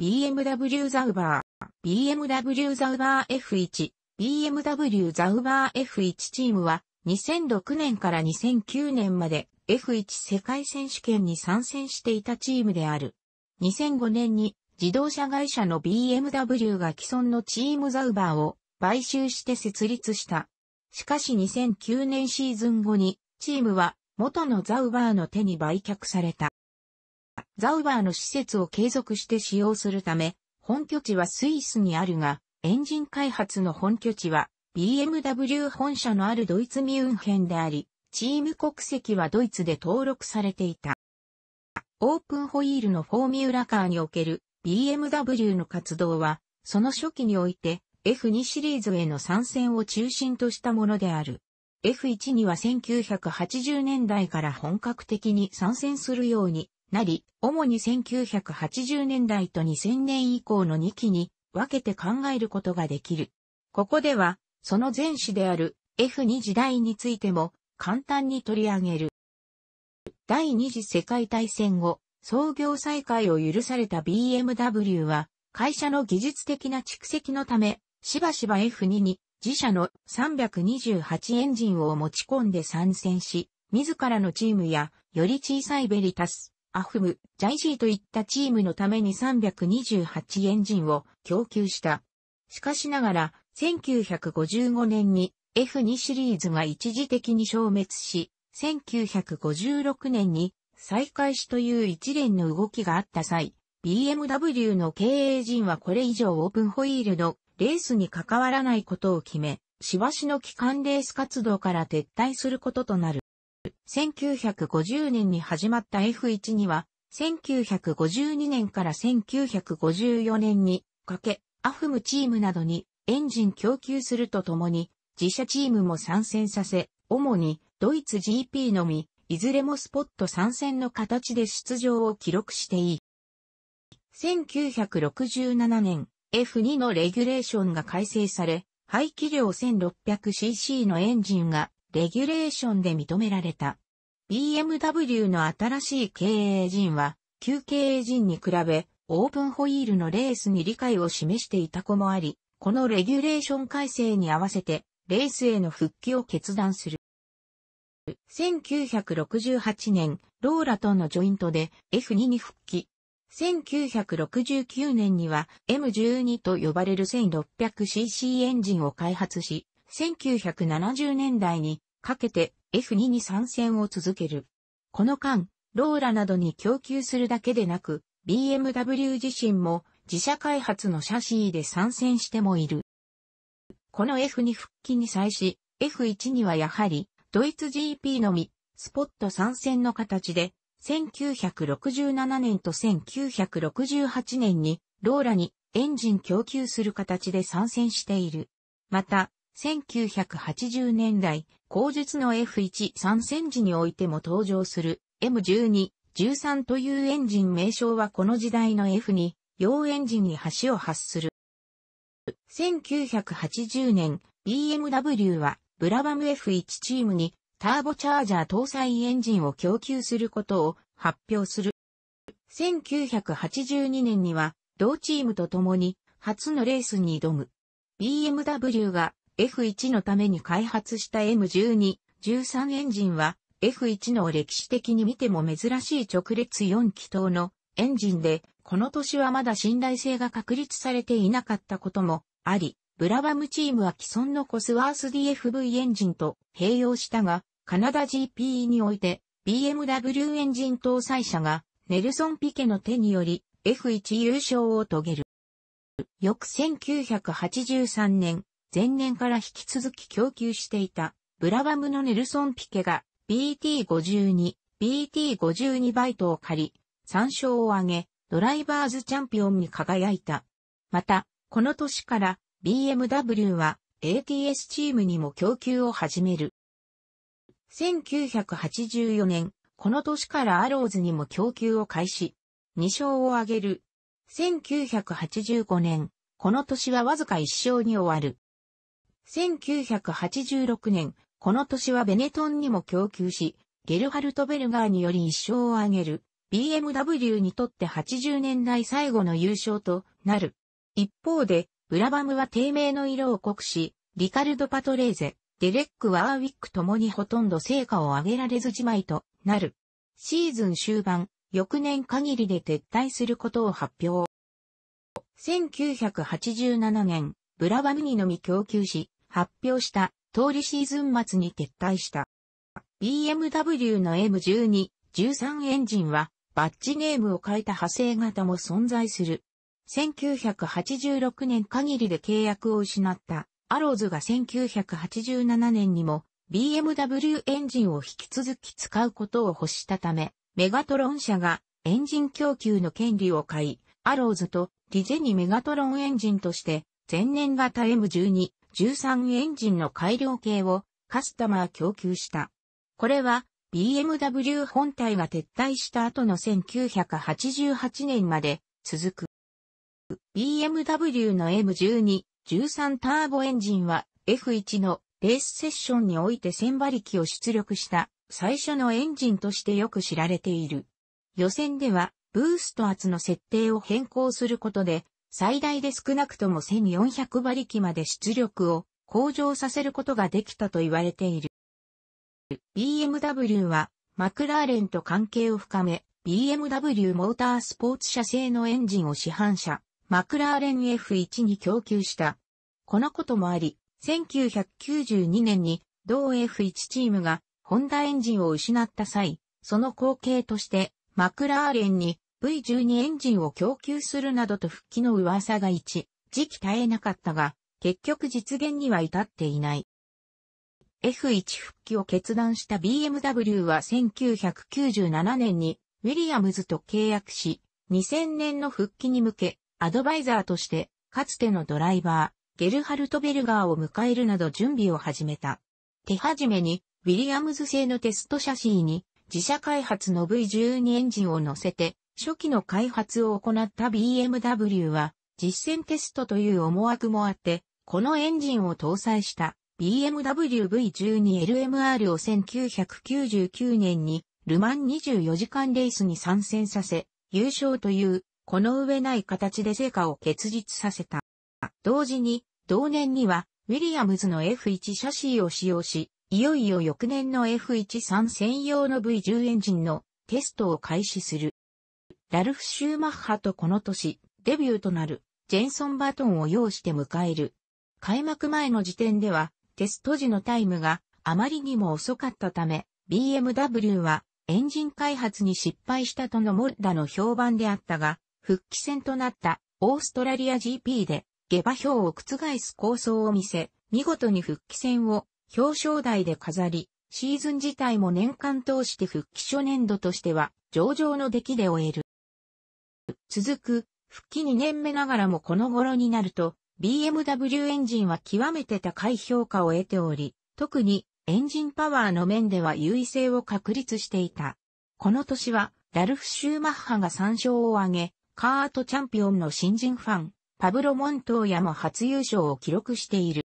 BMW ザウバー、BMW ザウバー F1、BMW ザウバー F1 チームは2006年から2009年まで F1 世界選手権に参戦していたチームである。2005年に自動車会社の BMW が既存のチームザウバーを買収して設立した。しかし2009年シーズン後にチームは元のザウバーの手に売却された。ザウバーの施設を継続して使用するため、本拠地はスイスにあるが、エンジン開発の本拠地は BMW 本社のあるドイツミュンヘンであり、チーム国籍はドイツで登録されていた。オープンホイールのフォーミュラカーにおける BMW の活動は、その初期において F2 シリーズへの参戦を中心としたものである。F1 には1980年代から本格的に参戦するようになり、主に1980年代と2000年以降の2期に分けて考えることができる。ここでは、その前史である F2 時代についても簡単に取り上げる。第二次世界大戦後、創業再開を許された BMW は、会社の技術的な蓄積のため、しばしば F2 に自社の328エンジンを持ち込んで参戦し、自らのチームや、より小さいベリタス、アフム、ジャイジーといったチームのために328エンジンを供給した。しかしながら、1955年に F2 シリーズが一時的に消滅し、1956年に再開しという一連の動きがあった際、BMW の経営陣はこれ以上オープンホイールのレースに関わらないことを決め、しばしの機関レース活動から撤退することとなる。1950年に始まった F1 には、1952年から1954年にかけ、アフムチームなどにエンジン供給するとともに、自社チームも参戦させ、主にドイツ GP のみ、いずれもスポット参戦の形で出場を記録していい。1967年、F2 のレギュレーションが改正され、排気量 1600cc のエンジンがレギュレーションで認められた。BMW の新しい経営陣は、旧経営陣に比べ、オープンホイールのレースに理解を示していた子もあり、このレギュレーション改正に合わせて、レースへの復帰を決断する。1968年、ローラとのジョイントで F2 に復帰。1969年には M12 と呼ばれる 1600cc エンジンを開発し、1970年代にかけて F2 に参戦を続ける。この間、ローラなどに供給するだけでなく、BMW 自身も自社開発のシャシーで参戦してもいる。この F2 復帰に際し、F1 にはやはり、ドイツ GP のみ、スポット参戦の形で、1967年と1968年に、ローラにエンジン供給する形で参戦している。また、1980年代、後述の F1 参戦時においても登場する M12、13というエンジン名称はこの時代の F2、用エンジンに橋を発する。1980年、BMW はブラバム F1 チームにターボチャージャー搭載エンジンを供給することを発表する。1982年には同チームと共に初のレースに挑む。BMW が F1 のために開発した M12、13エンジンは F1 の歴史的に見ても珍しい直列4気筒のエンジンで、この年はまだ信頼性が確立されていなかったこともあり、ブラバムチームは既存のコスワース DFV エンジンと併用したが、カナダ GP において BMW エンジン搭載車がネルソン・ピケの手により F1 優勝を遂げる。翌1983年、前年から引き続き供給していた、ブラバムのネルソン・ピケが BT52、BT52 バイトを借り、3勝を挙げ、ドライバーズチャンピオンに輝いた。また、この年から BMW は ATS チームにも供給を始める。1984年、この年からアローズにも供給を開始。2勝を挙げる。1985年、この年はわずか1勝に終わる。1986年、この年はベネトンにも供給し、ゲルハルト・ベルガーにより一勝を挙げる。BMW にとって80年代最後の優勝となる。一方で、ブラバムは低迷の色を濃くし、リカルド・パトレーゼ、デレック・ワーウィックともにほとんど成果を上げられずじまいとなる。シーズン終盤、翌年限りで撤退することを発表。1987年、ブラバムにのみ供給し、発表した通りシーズン末に撤退した。BMW の M12、13エンジンは、バッジネームを変えた派生型も存在する。1986年限りで契約を失ったアローズが1987年にも BMW エンジンを引き続き使うことを欲したため、メガトロン社がエンジン供給の権利を買い、アローズとリゼにメガトロンエンジンとして前年型 M12、13エンジンの改良系をカスタマー供給した。これは BMW 本体が撤退した後の1988年まで続く。BMW の M12、13ターボエンジンは F1 のレースセッションにおいて1000馬力を出力した最初のエンジンとしてよく知られている。予選ではブースト圧の設定を変更することで最大で少なくとも1400馬力まで出力を向上させることができたと言われている。BMW はマクラーレンと関係を深め BMW モータースポーツ社製のエンジンを市販車マクラーレン F1 に供給した。このこともあり、1992年に同 F1 チームがホンダエンジンを失った際、その後継としてマクラーレンに V12 エンジンを供給するなどと復帰の噂が一時期絶えなかったが、結局実現には至っていない。F1 復帰を決断した BMW は1997年にウィリアムズと契約し、2000年の復帰に向けアドバイザーとして、かつてのドライバー、ゲルハルト・ベルガーを迎えるなど準備を始めた。手始めに、ウィリアムズ製のテストシャシーに、自社開発の V12 エンジンを乗せて、初期の開発を行った BMW は、実践テストという思惑もあって、このエンジンを搭載した BMW V12LMR を1999年にルマン24時間レースに参戦させ、優勝というこの上ない形で成果を結実させた。同時に、同年には、ウィリアムズの F1 シャシーを使用し、いよいよ翌年の F13 専用の V10 エンジンのテストを開始する。ラルフ・シューマッハとこの年、デビューとなる、ジェンソン・バトンを要して迎える。開幕前の時点では、テスト時のタイムがあまりにも遅かったため、BMW はエンジン開発に失敗したとのモッダの評判であったが、復帰戦となったオーストラリア GP で下馬評を覆す構想を見せ、見事に復帰戦を表彰台で飾り、シーズン自体も年間通して復帰初年度としては上々の出来で終える。続く、復帰2年目ながらもこの頃になると、BMW エンジンは極めて高い評価を得ており、特にエンジンパワーの面では優位性を確立していた。この年は、ラルフ・シューマッハが3勝を挙げ、カートチャンピオンの新人ファン、パブロ・モントーヤも初優勝を記録している。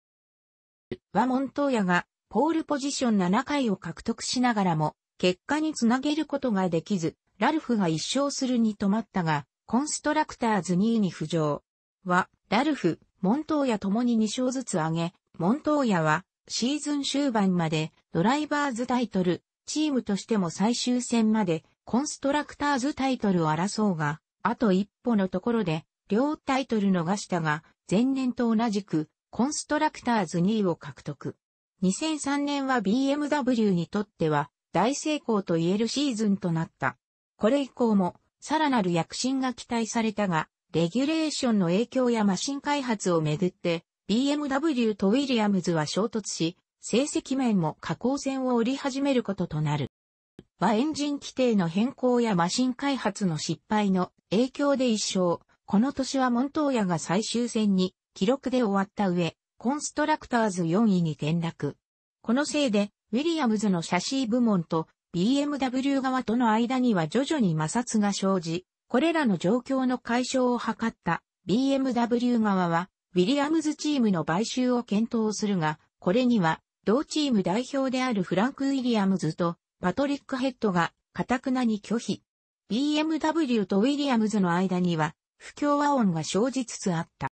はモントーヤがポールポジション7回を獲得しながらも結果につなげることができず、ラルフが1勝するに止まったが、コンストラクターズ2位に浮上。は、ラルフ、モントーヤともに2勝ずつ挙げ、モントーヤはシーズン終盤までドライバーズタイトル、チームとしても最終戦までコンストラクターズタイトルを争うが、あと一歩のところで、両タイトル逃したが、前年と同じく、コンストラクターズ2位を獲得。2003年は BMW にとっては、大成功と言えるシーズンとなった。これ以降も、さらなる躍進が期待されたが、レギュレーションの影響やマシン開発をめぐって、BMW とウィリアムズは衝突し、成績面も下降線を折り始めることとなる。はエンジン規定の変更やマシン開発の失敗の影響で一勝。この年はモントーヤが最終戦に記録で終わった上、コンストラクターズ4位に転落。このせいで、ウィリアムズのシャシー部門と BMW 側との間には徐々に摩擦が生じ、これらの状況の解消を図った BMW 側は、ウィリアムズチームの買収を検討するが、これには、同チーム代表であるフランク・ウィリアムズとパトリック・ヘッドが、カタクナに拒否。BMW とウィリアムズの間には不協和音が生じつつあった。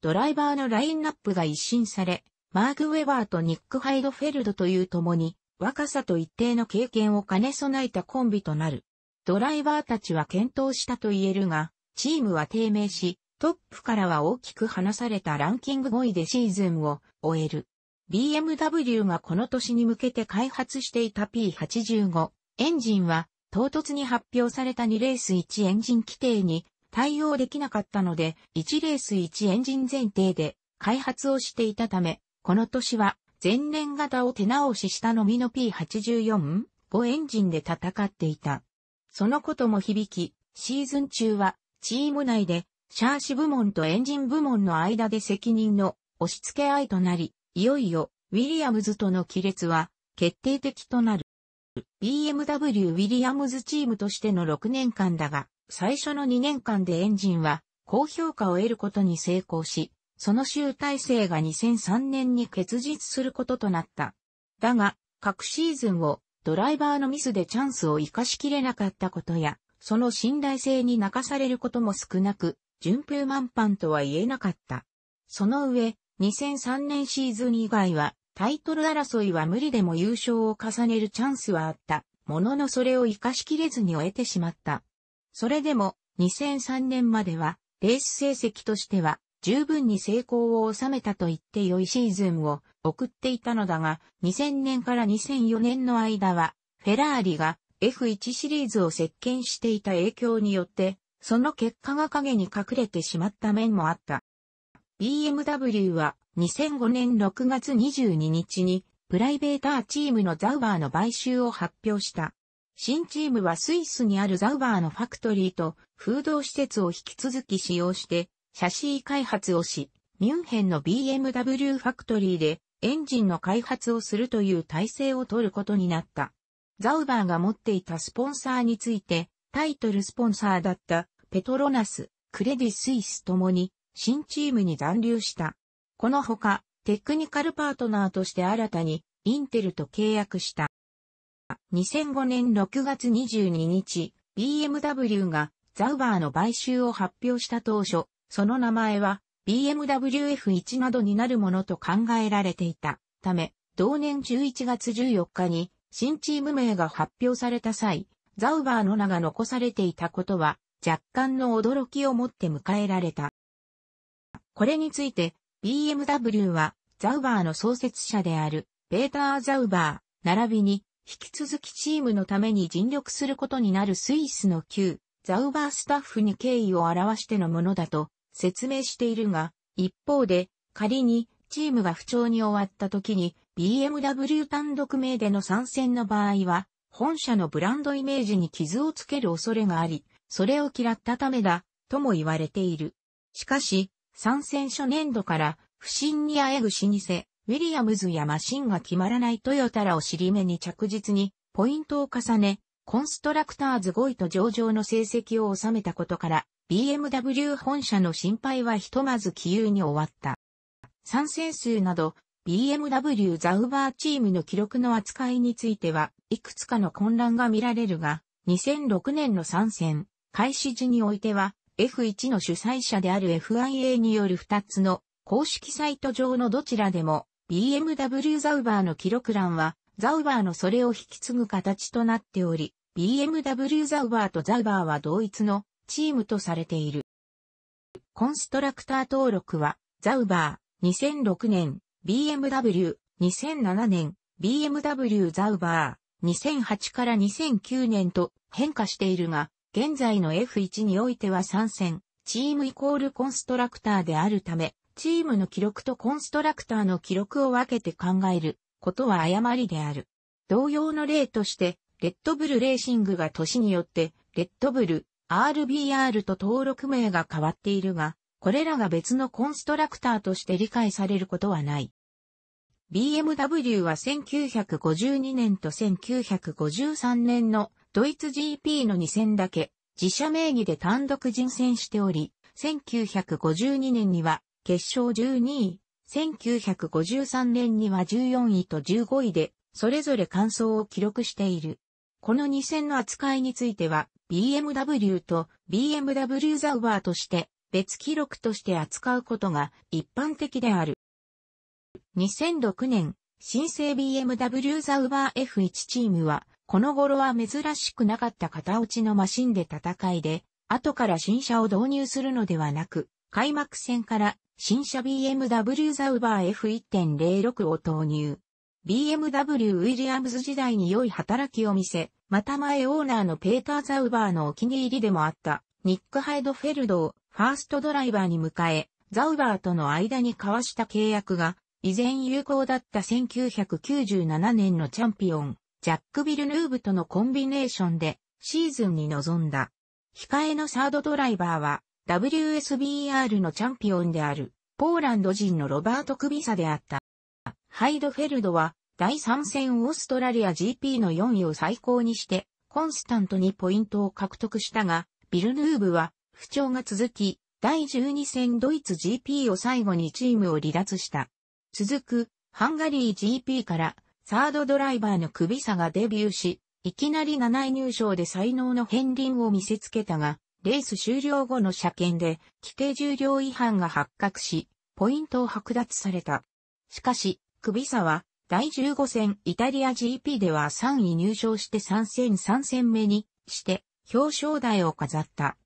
ドライバーのラインナップが一新され、マーク・ウェバーとニック・ハイドフェルドという共に若さと一定の経験を兼ね備えたコンビとなる。ドライバーたちは検討したと言えるが、チームは低迷し、トップからは大きく離されたランキング5位でシーズンを終える。BMW がこの年に向けて開発していた P85 エンジンは唐突に発表された2レース1エンジン規定に対応できなかったので1レース1エンジン前提で開発をしていたため、この年は前年型を手直ししたのみの P84 5エンジンで戦っていた。そのことも響き、シーズン中はチーム内でシャーシ部門とエンジン部門の間で責任の押し付け合いとなり、いよいよ、ウィリアムズとの亀裂は、決定的となる。BMW ウィリアムズチームとしての6年間だが、最初の2年間でエンジンは、高評価を得ることに成功し、その集大成が2003年に結実することとなった。だが、各シーズンをドライバーのミスでチャンスを活かしきれなかったことや、その信頼性に泣かされることも少なく、順風満帆とは言えなかった。その上、2003年シーズン以外はタイトル争いは無理でも優勝を重ねるチャンスはあった。もののそれを活かしきれずに終えてしまった。それでも2003年まではレース成績としては十分に成功を収めたと言って良いシーズンを送っていたのだが2000年から2004年の間はフェラーリが F1 シリーズを席巻していた影響によってその結果が影に隠れてしまった面もあった。BMW は2005年6月22日にプライベーターチームのザウバーの買収を発表した。新チームはスイスにあるザウバーのファクトリーと風洞施設を引き続き使用してシャシー開発をし、ミュンヘンの BMW ファクトリーでエンジンの開発をするという体制を取ることになった。ザウバーが持っていたスポンサーについて、タイトルスポンサーだったペトロナス、クレディ・スイスともに新チームに残留した。このほか、テクニカルパートナーとして新たにインテルと契約した。2005年6月22日、BMW がザウバーの買収を発表した当初、その名前は BMW F1 などになるものと考えられていたため、同年11月14日に新チーム名が発表された際、ザウバーの名が残されていたことは若干の驚きをもって迎えられた。これについて BMW はザウバーの創設者であるペーター・ザウバー、並びに引き続きチームのために尽力することになるスイスの旧ザウバースタッフに敬意を表してのものだと説明しているが、一方で仮にチームが不調に終わった時に BMW 単独名での参戦の場合は、本社のブランドイメージに傷をつける恐れがあり、それを嫌ったためだ、とも言われている。しかし、参戦初年度から不振にあえぐ老舗、ウィリアムズやマシンが決まらないトヨタらを尻目に着実にポイントを重ね、コンストラクターズ5位と上場の成績を収めたことから、BMW 本社の心配はひとまず気有に終わった。参戦数など、BMW ザウバーチームの記録の扱いについては、いくつかの混乱が見られるが、2006年の参戦、開始時においては、F1 の主催者である FIA による2つの公式サイト上のどちらでも BMW ザウバーの記録欄はザウバーのそれを引き継ぐ形となっており BMW ザウバーとザウバーは同一のチームとされている。コンストラクター登録はザウバー2006年 BMW 2007年 BMW ザウバー2008から2009年と変化しているが現在の F1 においては参戦、チームイコールコンストラクターであるため、チームの記録とコンストラクターの記録を分けて考えることは誤りである。同様の例として、レッドブルレーシングが年によって、レッドブル、RBR と登録名が変わっているが、これらが別のコンストラクターとして理解されることはない。BMW は1952年と1953年のドイツ GP の2戦だけ自社名義で単独人戦しており、1952年には決勝12位、1953年には14位と15位で、それぞれ感想を記録している。この2戦の扱いについては、BMW と BMW ザウバーとして別記録として扱うことが一般的である。2006年、新生 BMW ザウバー F1 チームは、この頃は珍しくなかった型落ちのマシンで戦いで、後から新車を導入するのではなく、開幕戦から新車 BMW ザウバー F1.06 を投入。BMW ウィリアムズ時代に良い働きを見せ、また前オーナーのペーター・ザウバーのお気に入りでもあったニック・ハイドフェルドをファーストドライバーに迎え、ザウバーとの間に交わした契約が依然有効だった1997年のチャンピオン、ジャック・ビルヌーブとのコンビネーションでシーズンに臨んだ。控えのサードドライバーは WSBR のチャンピオンであるポーランド人のロバート・クビサであった。ハイドフェルドは第3戦オーストラリア GP の4位を最高にして、コンスタントにポイントを獲得したが、ビルヌーブは不調が続き、第12戦ドイツ GP を最後にチームを離脱した。続くハンガリー GP からサードドライバーの首差がデビューし、いきなり7位入賞で才能の片鱗を見せつけたが、レース終了後の車検で規定重量違反が発覚し、ポイントを剥奪された。しかし、首差は第15戦イタリア GP では3位入賞して3戦3戦目にして表彰台を飾った。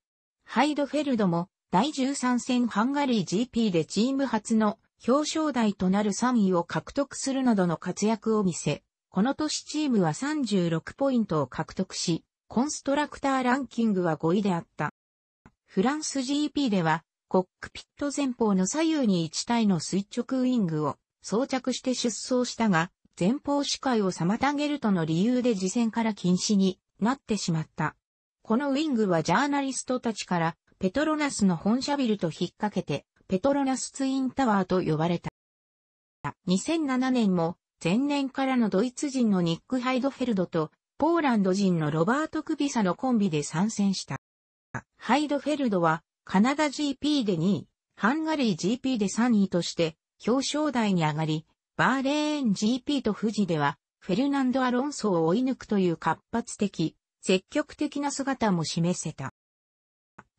ハイドフェルドも第13戦ハンガリー GP でチーム初の表彰台となる3位を獲得するなどの活躍を見せ、この年チームは36ポイントを獲得し、コンストラクターランキングは5位であった。フランス GP では、コックピット前方の左右に1体の垂直ウィングを装着して出走したが、前方視界を妨げるとの理由で次戦から禁止になってしまった。このウィングはジャーナリストたちからペトロナスの本社ビルと引っ掛けてペトロナスツインタワーと呼ばれた。2007年も前年からのドイツ人のニック・ハイドフェルドとポーランド人のロバート・クビサのコンビで参戦した。ハイドフェルドはカナダ GP で2位、ハンガリー GP で3位として表彰台に上がり、バーレーン GP と富士では、フェルナンド・アロンソを追い抜くという活発的、積極的な姿も示せた。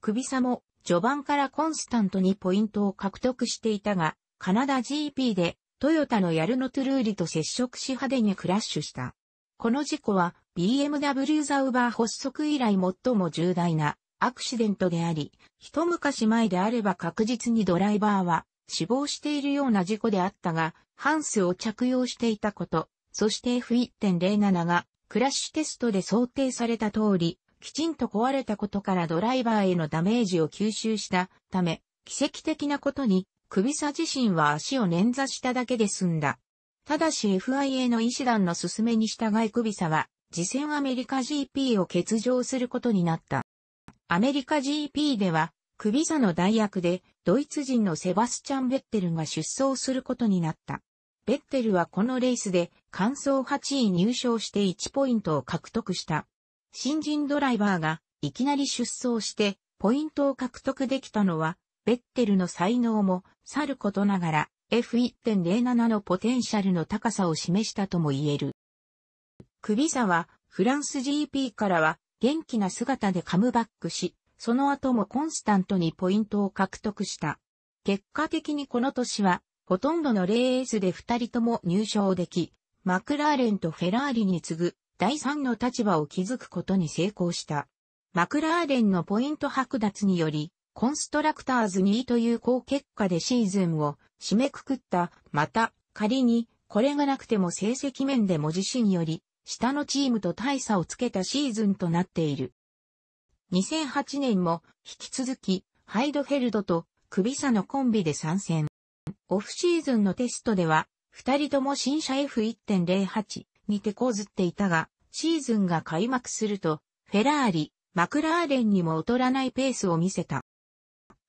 首差も序盤からコンスタントにポイントを獲得していたが、カナダ GP でトヨタのヤルノトゥルーリと接触し派手にクラッシュした。この事故は BMW ザウバー発足以来最も重大なアクシデントであり、一昔前であれば確実にドライバーは死亡しているような事故であったが、ハンスを着用していたこと、そして F1.07 がクラッシュテストで想定された通り、きちんと壊れたことからドライバーへのダメージを吸収したため、奇跡的なことに、首差自身は足を捻挫しただけで済んだ。ただし FIA の医師団の勧めに従い首差は、次戦アメリカ GP を欠場することになった。アメリカ GP では、首差の代役で、ドイツ人のセバスチャン・ベッテルが出走することになった。ベッテルはこのレースで、完走8位入賞して1ポイントを獲得した。新人ドライバーが、いきなり出走して、ポイントを獲得できたのは、ベッテルの才能も、さることながら、F1.07 のポテンシャルの高さを示したとも言える。首差は、フランス GP からは、元気な姿でカムバックし、その後もコンスタントにポイントを獲得した。結果的にこの年は、ほとんどのレースで二人とも入賞でき、マクラーレンとフェラーリに次ぐ第三の立場を築くことに成功した。マクラーレンのポイント剥奪により、コンストラクターズ2位という好結果でシーズンを締めくくった。また、仮に、これがなくても成績面で文字詞により、下のチームと大差をつけたシーズンとなっている。2008年も引き続きハイドフェルドとクビサのコンビで参戦。オフシーズンのテストでは二人とも新車 F1.08 に手こずっていたが、シーズンが開幕するとフェラーリ、マクラーレンにも劣らないペースを見せた。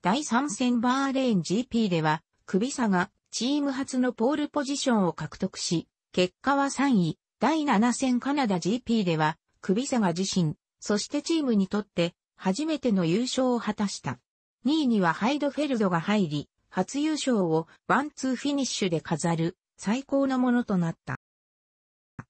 第3戦バーレーン GP では、クビサがチーム初のポールポジションを獲得し、結果は3位。第7戦カナダ GP では、クビサが自身そしてチームにとって初めての優勝を果たした。2位にはハイドフェルドが入り、初優勝をワンツーフィニッシュで飾る最高のものとなった。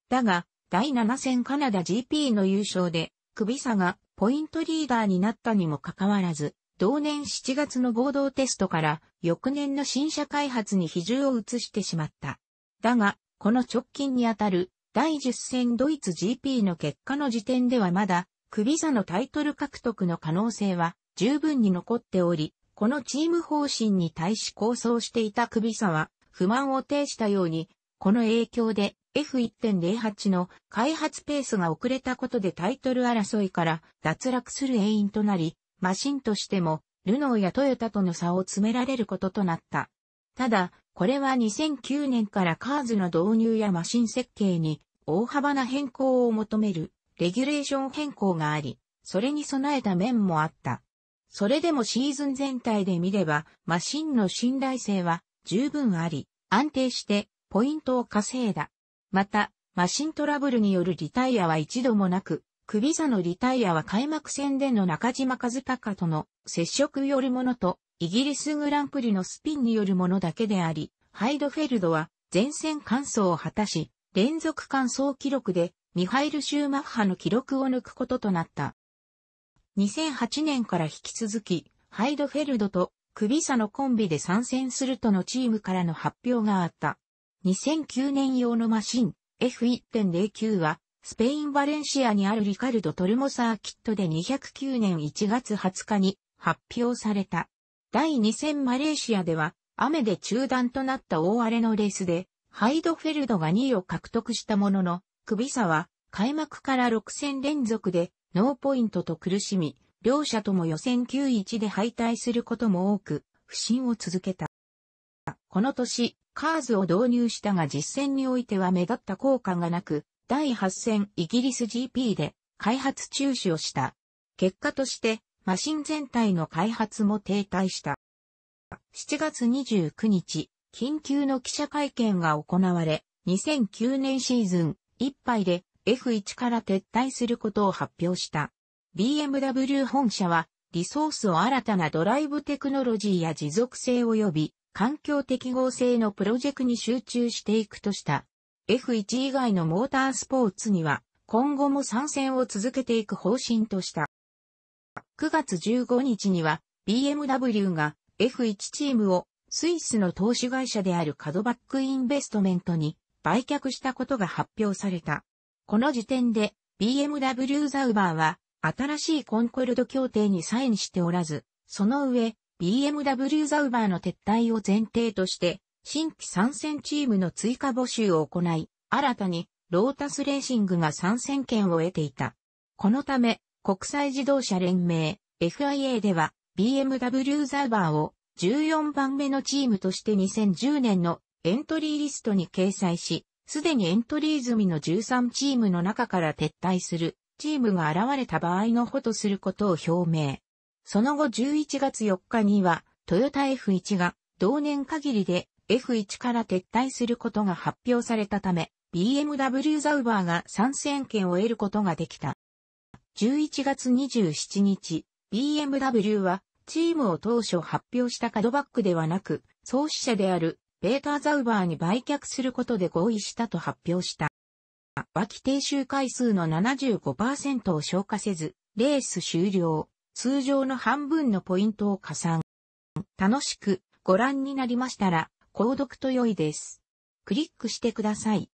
だが、第7戦カナダ GP の優勝で、クビサがポイントリーダーになったにもかかわらず、同年7月の合同テストから翌年の新車開発に比重を移してしまった。だが、この直近にあたる第10戦ドイツ GP の結果の時点ではまだ、クビサのタイトル獲得の可能性は十分に残っており、このチーム方針に対し構想していたクビサは不満を呈したように、この影響で F1.08 の開発ペースが遅れたことでタイトル争いから脱落する原因となり、マシンとしても、ルノーやトヨタとの差を詰められることとなった。ただ、これは2009年からカーズの導入やマシン設計に大幅な変更を求めるレギュレーション変更があり、それに備えた面もあった。それでもシーズン全体で見れば、マシンの信頼性は十分あり、安定してポイントを稼いだ。また、マシントラブルによるリタイアは一度もなく、首差のリタイアは開幕戦での中島和隆との接触よるものと、イギリスグランプリのスピンによるものだけであり、ハイドフェルドは前線完走を果たし、連続完走記録でミハイル・シューマッハの記録を抜くこととなった。2008年から引き続き、ハイドフェルドと首差のコンビで参戦するとのチームからの発表があった。2009年用のマシン F1.09 はスペイン・バレンシアにあるリカルド・トルモサーキットで209年1月20日に発表された。第2戦マレーシアでは雨で中断となった大荒れのレースでハイドフェルドが2位を獲得したものの、クビサは開幕から6戦連続でノーポイントと苦しみ、両者とも予選 Q1 で敗退することも多く、不振を続けた。この年、カーズを導入したが実戦においては目立った効果がなく、第8戦イギリス GP で開発中止をした。結果としてマシン全体の開発も停滞した。7月29日、緊急の記者会見が行われ、2009年シーズンいっぱいで F1 から撤退することを発表した。BMW 本社はリソースを新たなドライブテクノロジーや持続性及び環境適合性のプロジェクトに集中していくとした。F1 以外のモータースポーツには今後も参戦を続けていく方針とした。9月15日には BMW が F1 チームをスイスの投資会社であるカドバックインベストメントに売却したことが発表された。この時点で BMW ザウバーは新しいコンコルド協定にサインしておらず、その上 BMW ザウバーの撤退を前提として新規参戦チームの追加募集を行い、新たにロータスレーシングが参戦権を得ていた。このため、国際自動車連盟 FIA では BMW ザーバーを14番目のチームとして2010年のエントリーリストに掲載し、すでにエントリー済みの13チームの中から撤退するチームが現れた場合の補とすることを表明。その後11月4日にはトヨタ F1 が同年限りで F1 から撤退することが発表されたため、BMW ザウバーが参戦権を得ることができた。11月27日、BMW はチームを当初発表したカドバックではなく、創始者であるベーターザウバーに売却することで合意したと発表した。脇停収回数の75%を消化せず、レース終了、通常の半分のポイントを加算。楽しくご覧になりましたら、購読と良いです。クリックしてください。